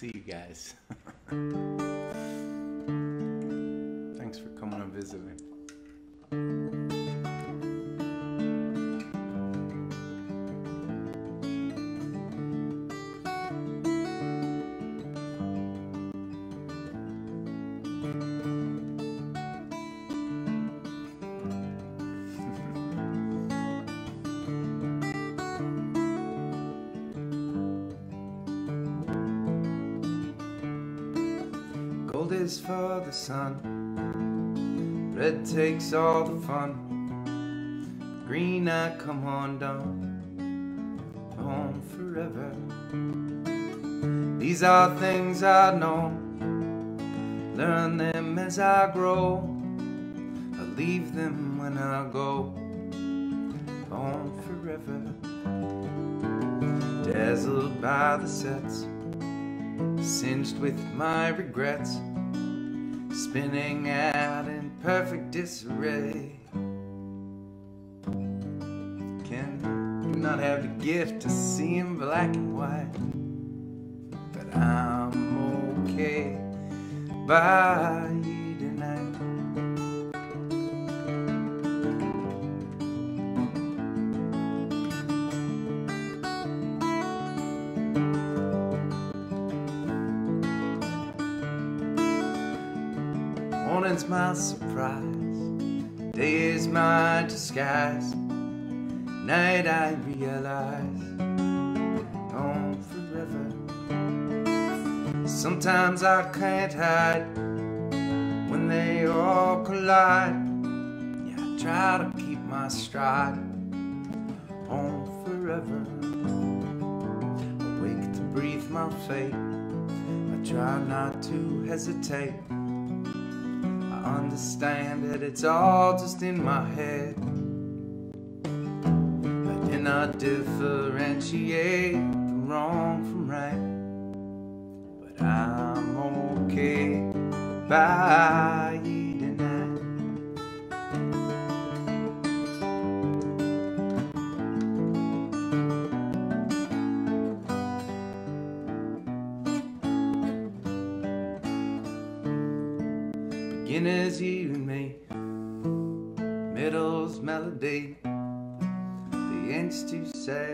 see you guys. is for the sun, red takes all the fun. Green, I come on down, on forever. These are things I know, learn them as I grow. I leave them when I go, on forever. Dazzled by the sets singed with my regrets, spinning out in perfect disarray. Can not have the gift to see in black and white, but I'm okay by disguise. Night I realize, gone forever. Sometimes I can't hide when they all collide. Yeah, I try to keep my stride on forever. Awake to breathe my fate. I try not to hesitate. I understand that it's all just in my head. Cannot differentiate the wrong from right. But I'm okay by you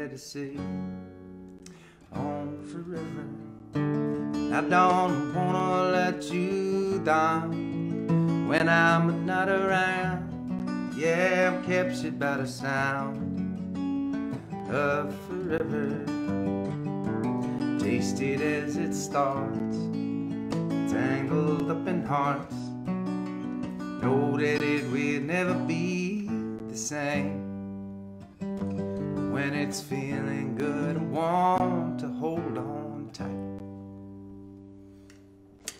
to. On forever, I don't wanna let you down when I'm not around. Yeah, I'm captured by the sound of forever, tasted as it starts tangled up in hearts. Know that it will never be the same. When it's feeling good, I want to hold on tight.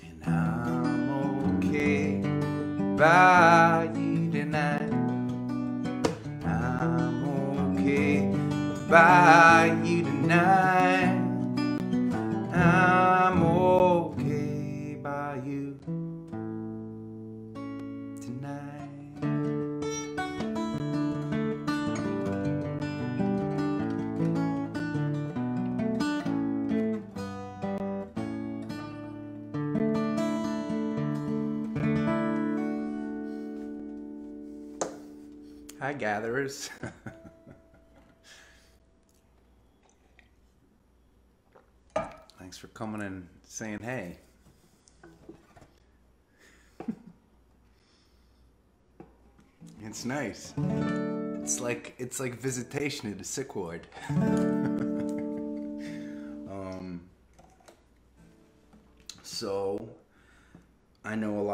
And I'm okay by you tonight. I'm okay by you tonight. I'm okay by you tonight. Gatherers. Thanks for coming and saying hey. It's nice. It's like it's like visitation at a sick ward.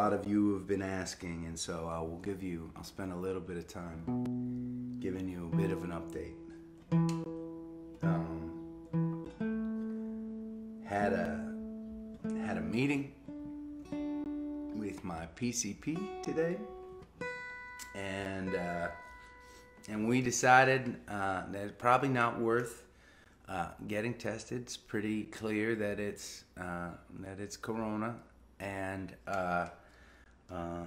lot of you have been asking, and so I will give you. I'll spend a little bit of time giving you a bit of an update. Um, had a had a meeting with my PCP today, and uh, and we decided uh, that it's probably not worth uh, getting tested. It's pretty clear that it's uh, that it's corona, and uh, uh,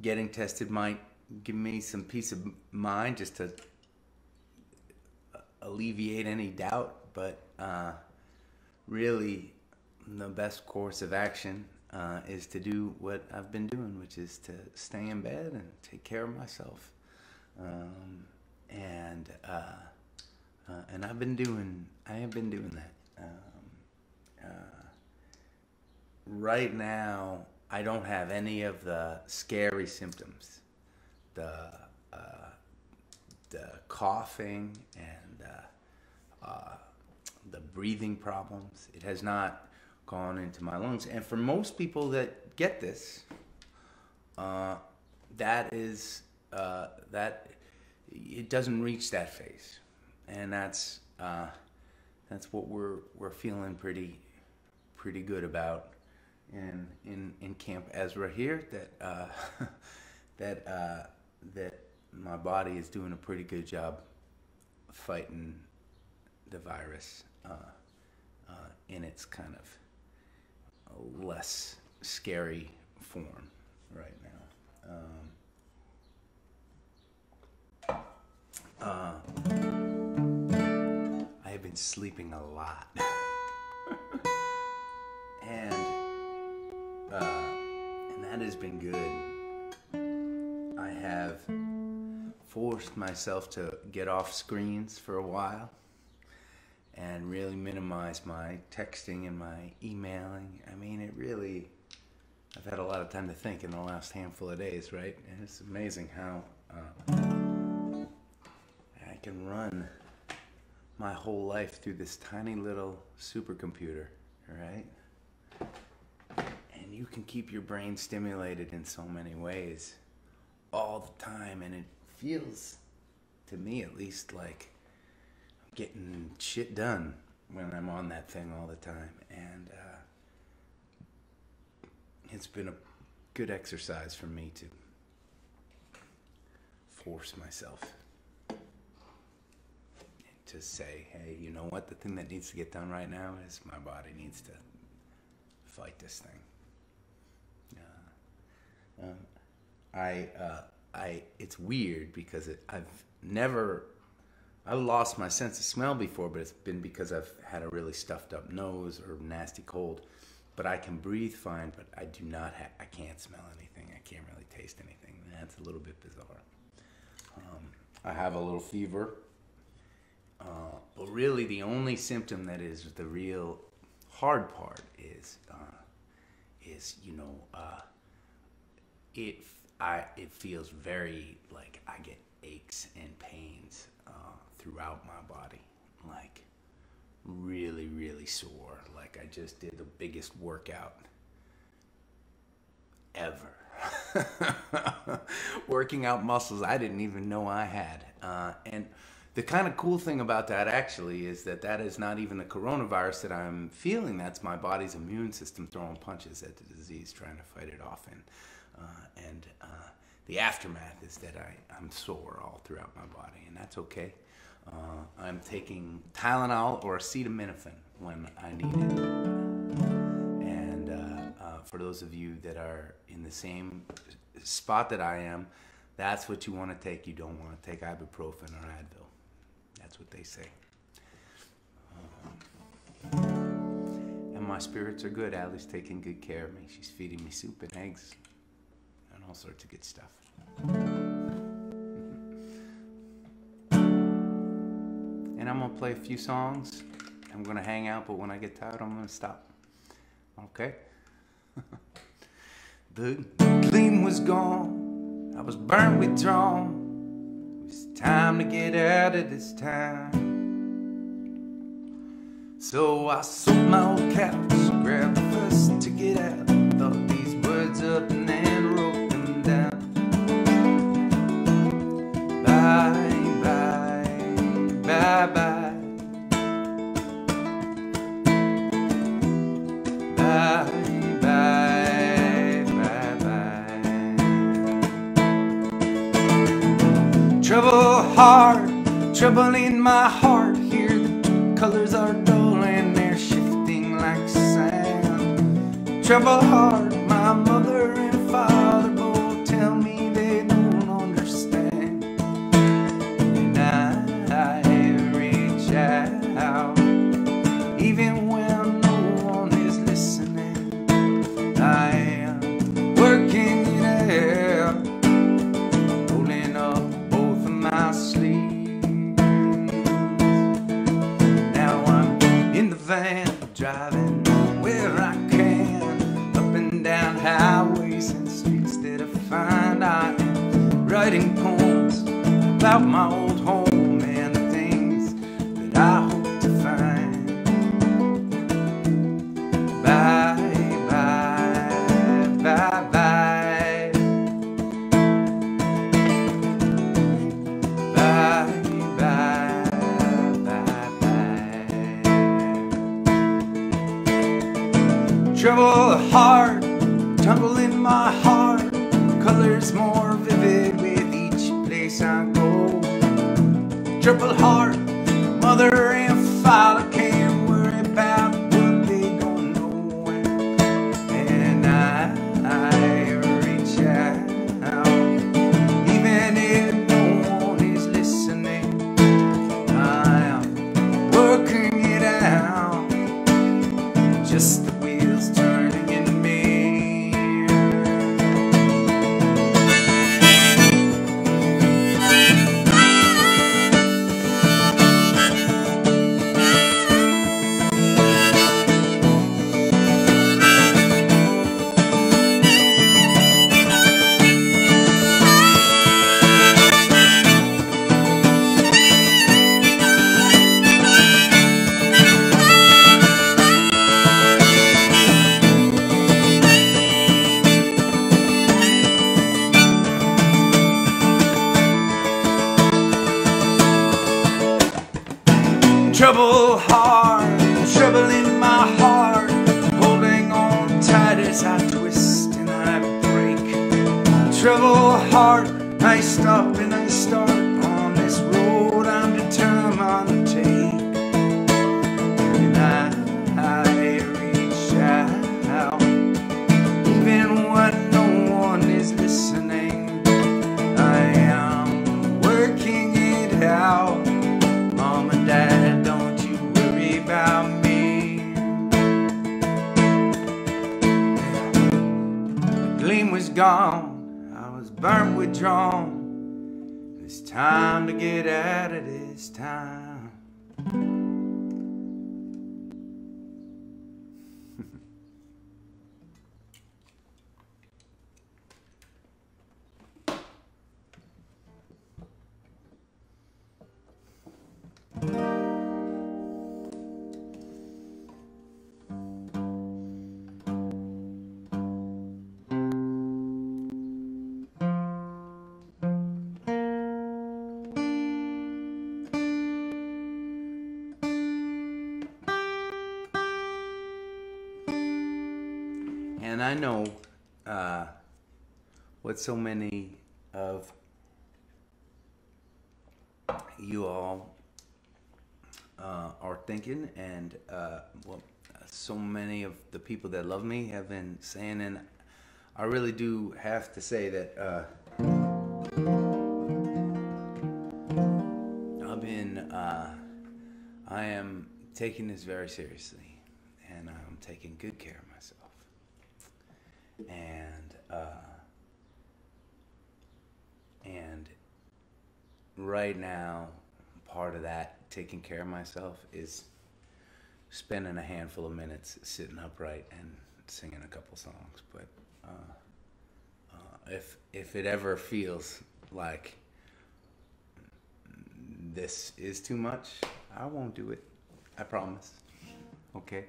getting tested might give me some peace of mind just to alleviate any doubt. But uh, really, the best course of action uh, is to do what I've been doing, which is to stay in bed and take care of myself. Um, and uh, uh, and I've been doing I have been doing that. Um, uh, right now, I don't have any of the scary symptoms, the uh, the coughing and uh, the breathing problems. It has not gone into my lungs. And for most people that get this, uh, that is uh, that it doesn't reach that phase, and that's uh, that's what we're we're feeling pretty pretty good about in in in Camp Ezra here. That uh, that uh, that my body is doing a pretty good job fighting the virus uh, uh, in its kind of less scary form right now. Um, uh, I have been sleeping a lot. and uh, and that has been good. I have forced myself to get off screens for a while and really minimize my texting and my emailing. I mean, it really, I've had a lot of time to think in the last handful of days, right? And it's amazing how uh, I can run my whole life through this tiny little supercomputer, right? You can keep your brain stimulated in so many ways all the time, and it feels, to me at least, like I'm getting shit done when I'm on that thing all the time. And uh, it's been a good exercise for me to force myself to say, hey, you know what? The thing that needs to get done right now is my body needs to fight this thing. Um, I, uh, I, it's weird because it, I've never I've lost my sense of smell before, but it's been because I've had a really stuffed up nose or nasty cold. But I can breathe fine, but I do not have, I can't smell anything. I can't really taste anything. That's a little bit bizarre. Um, I have a little fever. Uh, but really, the only symptom that is the real hard part is, uh, is you know, uh, it I it feels very like I get aches and pains throughout my body. Like, really, really sore. Like, I just did the biggest workout ever. Working out muscles I didn't even know I had. Uh, and the kind of cool thing about that actually is that that is not even the coronavirus that I'm feeling. That's my body's immune system throwing punches at the disease, trying to fight it off. And, uh, and uh, the aftermath is that I, I'm sore all throughout my body, and that's okay. Uh, I'm taking Tylenol or acetaminophen when I need it. And uh, uh, for those of you that are in the same spot that I am, that's what you want to take. You don't want to take ibuprofen or Advil. That's what they say. Um, and my spirits are good. Allie's taking good care of me. She's feeding me soup and eggs all sorts of good stuff. and I'm gonna play a few songs. I'm gonna hang out, but when I get tired, I'm gonna stop. Okay? the gleam was gone, I was burnt, withdrawn. It was time to get out of this town. So I sold my old couch, grabbed the first to get out. Thought these hard, trouble in my heart. Here the colors are dull and they're shifting like sand. Trouble hard, writing poems about my old home just Trouble heart, I stop and I start on this road I'm determined to take. And I, I reach out, even when no one is listening. I am working it out. Mom and Dad, don't you worry about me. The gleam was gone, withdrawn. It's time to get out of this time. I know uh, what so many of you all uh, are thinking, and uh, so many of the people that love me have been saying, and I really do have to say that uh, I've been, uh, I am taking this very seriously, and I'm taking good care of myself and uh, and right now part of that taking care of myself is spending a handful of minutes sitting upright and singing a couple songs. But uh, uh, if if it ever feels like this is too much i won't do it. I promise. Okay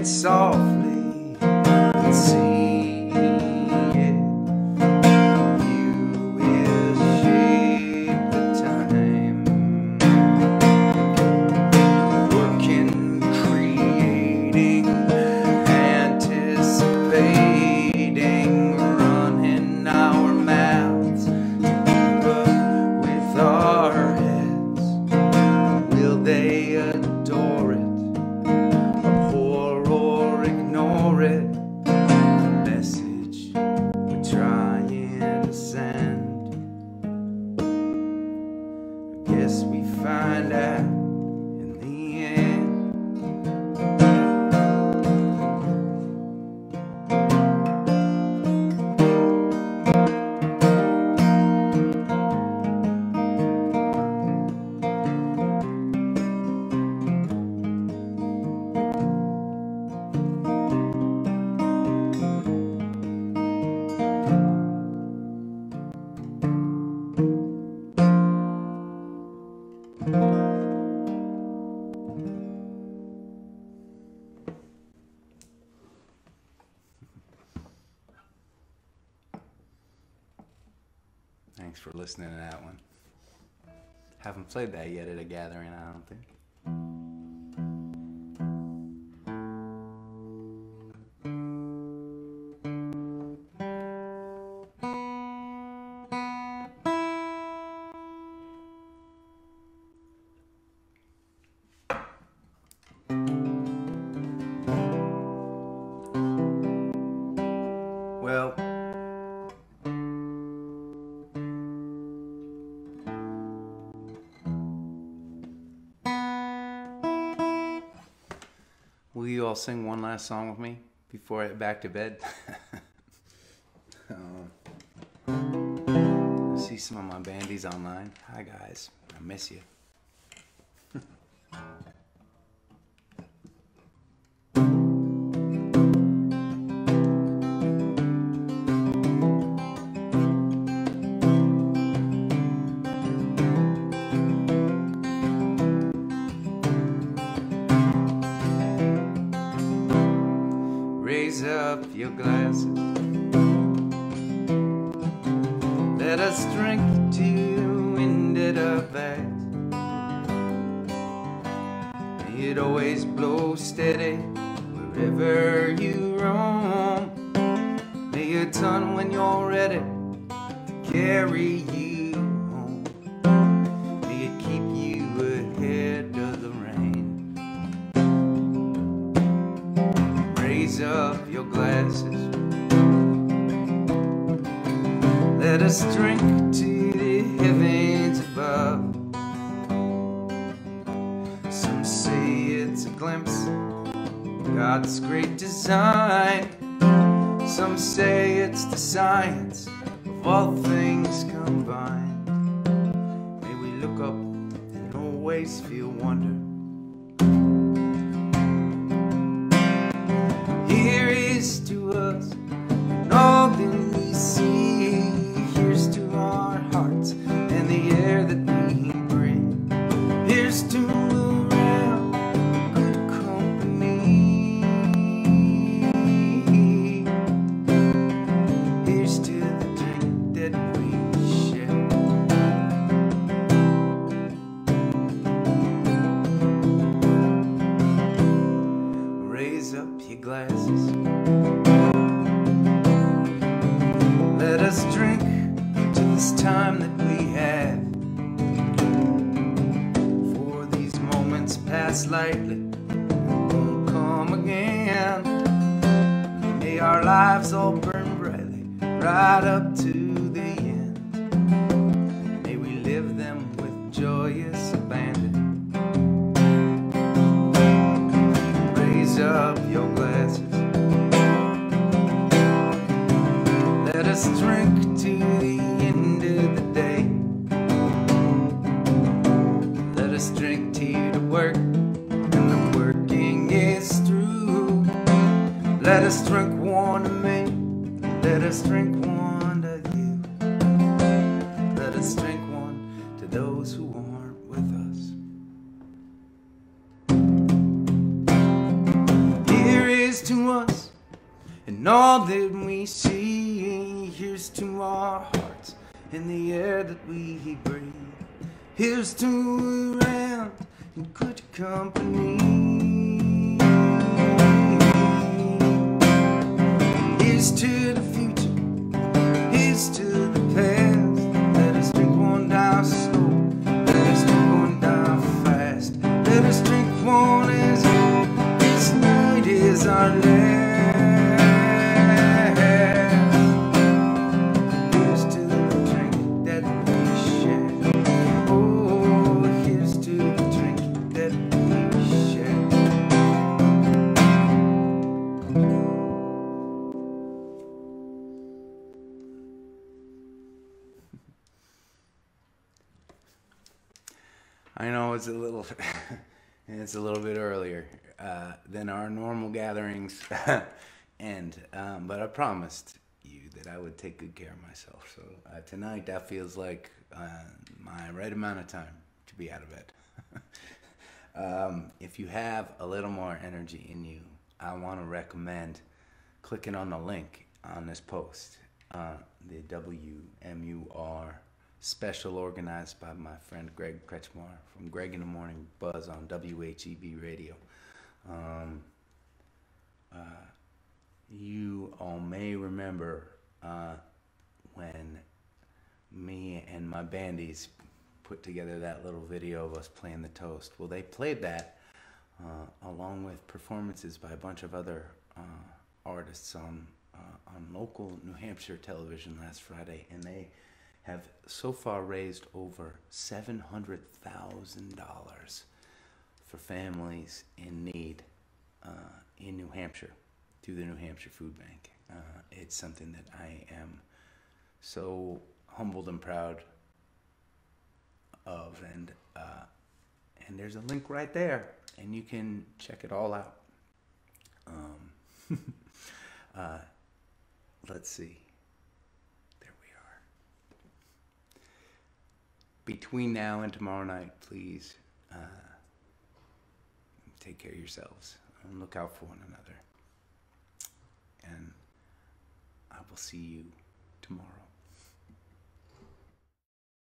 gets off. listening to that one. Haven't played that yet at a gathering, I don't think. All sing one last song with me before I head back to bed? um, see some of my bandies online. Hi guys, I miss you. Raise up your glasses. Let us drink to you ended up. May it always blow steady wherever you roam. May it turn when you're ready to carry Drink to the heavens above. Some say it's a glimpse of God's great design. Some say it's the science of all things combined. May we look up and always feel wonder. Our lives all burn brightly, right up to Here's to our hearts and the air that we breathe. Here's to around in good company. Here's to the future. Here's to the past. Let us drink one down slow. Let us drink one down fast. Let us drink one as this night is our last. Know it's a little, it's a little bit earlier uh, than our normal gatherings end, um, but I promised you that I would take good care of myself. So uh, tonight that feels like uh, my right amount of time to be out of bed. um, if you have a little more energy in you, I want to recommend clicking on the link on this post, uh, the WMUR special organized by my friend Greg Kretschmar from Greg in the Morning Buzz on WHEB Radio. Um, uh, you all may remember uh, when me and my bandies put together that little video of us playing the toast. Well, they played that uh, along with performances by a bunch of other uh, artists on uh, on local New Hampshire television last Friday, and they have so far raised over seven hundred thousand dollars for families in need uh, in New Hampshire through the New Hampshire Food Bank. Uh, it's something that I am so humbled and proud of, and uh, and there's a link right there, and you can check it all out. Um, uh, let's see. There we are. Between now and tomorrow night, please uh, take care of yourselves and look out for one another. And I will see you tomorrow.